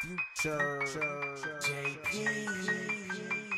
Future JP.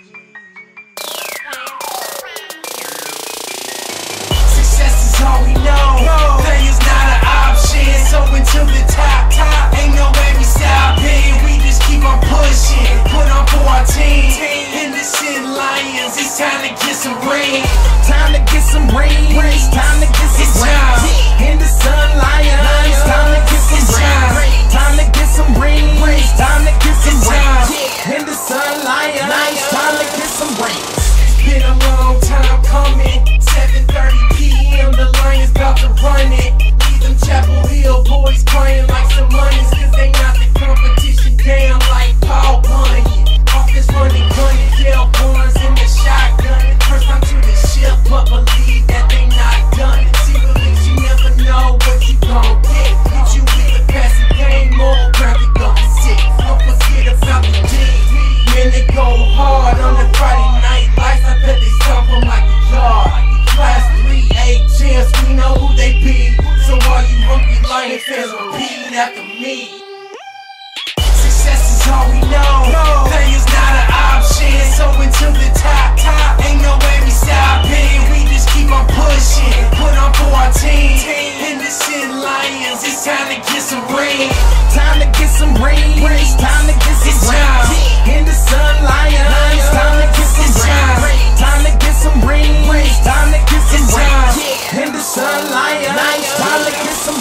All we know. Failure's not an option. So until the top, top, ain't no way we stopping. We just keep on pushing. Put on for our team. Henderson Lions, it's time to get some rain. Time to get some rain. It's time to get some time. rain. In the sun, lions. Time to get some It's time. to get some rain. It's time to get some It's rain. time. In the sun, lions. Time to get some.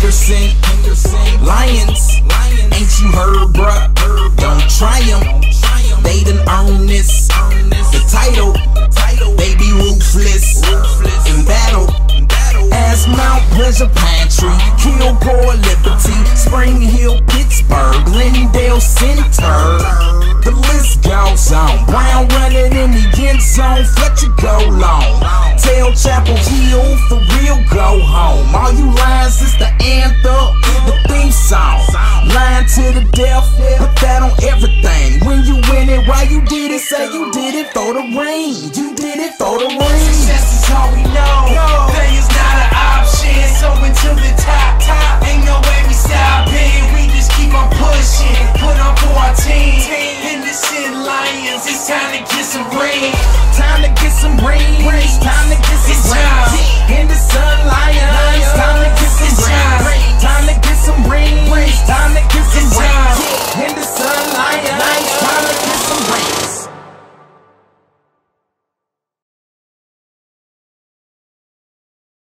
Henderson, Henderson, Lions. Ain't you heard, bruh? Don't try 'em. They done earned this. The title, they be ruthless. In battle, as Mount Pleasant Pantry, Kilgore Liberty, Spring Hill, Pittsburg, Glendale Center. The list goes on. Brown running to the death, put that on everything. When you win it, why you did it, say you did it for the ring. You did it for the ring. Success is all we know. No. Play is not an option, so until the top, top. Ain't no way we stop it, we just keep on pushing. Put on for our team, In this shit, Lions, it's time to get some rings. Time to get some rings. it's time to get